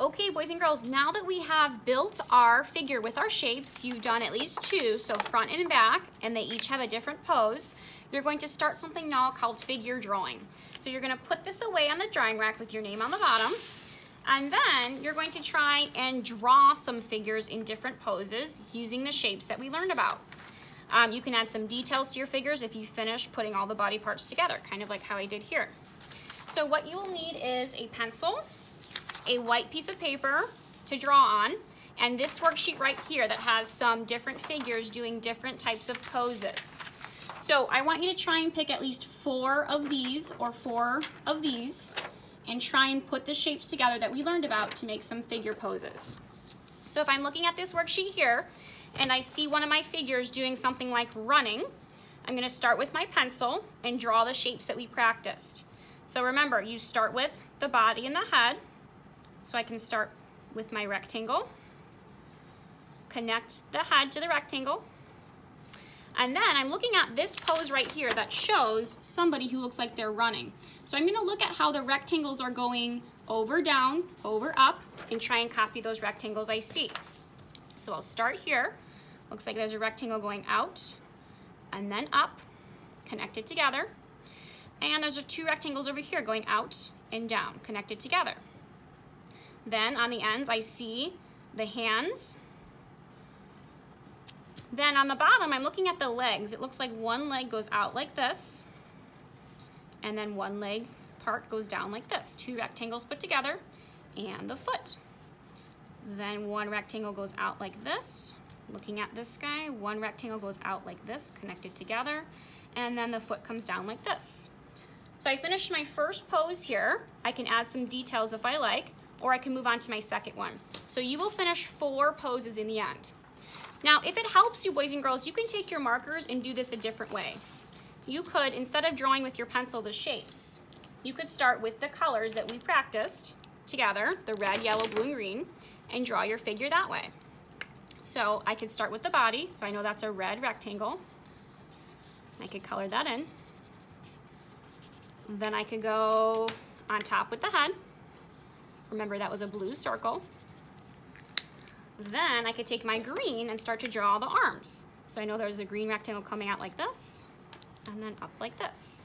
Okay, boys and girls, now that we have built our figure with our shapes, you've done at least two, so front and back, and they each have a different pose, you're going to start something now called figure drawing. So you're gonna put this away on the drawing rack with your name on the bottom, and then you're going to try and draw some figures in different poses using the shapes that we learned about. Um, you can add some details to your figures if you finish putting all the body parts together, kind of like how I did here. So what you will need is a pencil, a white piece of paper to draw on, and this worksheet right here that has some different figures doing different types of poses. So I want you to try and pick at least four of these or four of these and try and put the shapes together that we learned about to make some figure poses. So if I'm looking at this worksheet here and I see one of my figures doing something like running, I'm gonna start with my pencil and draw the shapes that we practiced. So remember, you start with the body and the head, so I can start with my rectangle, connect the head to the rectangle, and then I'm looking at this pose right here that shows somebody who looks like they're running. So I'm gonna look at how the rectangles are going over, down, over, up, and try and copy those rectangles I see. So I'll start here. Looks like there's a rectangle going out and then up, connected together. And there's two rectangles over here going out and down, connected together. Then on the ends, I see the hands. Then on the bottom, I'm looking at the legs. It looks like one leg goes out like this, and then one leg part goes down like this. Two rectangles put together, and the foot. Then one rectangle goes out like this, looking at this guy. One rectangle goes out like this, connected together, and then the foot comes down like this. So I finished my first pose here. I can add some details if I like or I can move on to my second one. So you will finish four poses in the end. Now, if it helps you, boys and girls, you can take your markers and do this a different way. You could, instead of drawing with your pencil the shapes, you could start with the colors that we practiced together, the red, yellow, blue, and green, and draw your figure that way. So I could start with the body, so I know that's a red rectangle. I could color that in. Then I could go on top with the head. Remember that was a blue circle. Then I could take my green and start to draw the arms. So I know there's a green rectangle coming out like this, and then up like this.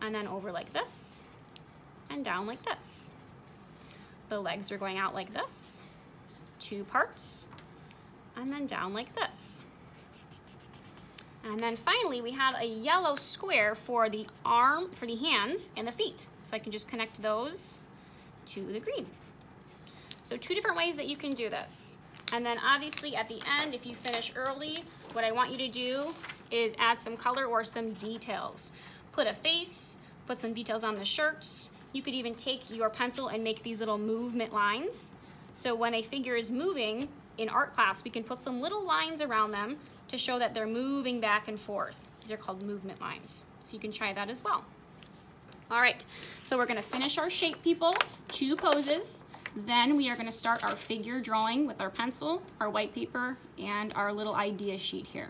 And then over like this, and down like this. The legs are going out like this, two parts, and then down like this. And then finally, we have a yellow square for the arm, for the hands and the feet. So I can just connect those to the green. So two different ways that you can do this. And then obviously at the end, if you finish early, what I want you to do is add some color or some details. Put a face, put some details on the shirts. You could even take your pencil and make these little movement lines. So when a figure is moving in art class, we can put some little lines around them to show that they're moving back and forth. These are called movement lines. So you can try that as well. All right, so we're gonna finish our shape people, two poses. Then we are gonna start our figure drawing with our pencil, our white paper, and our little idea sheet here.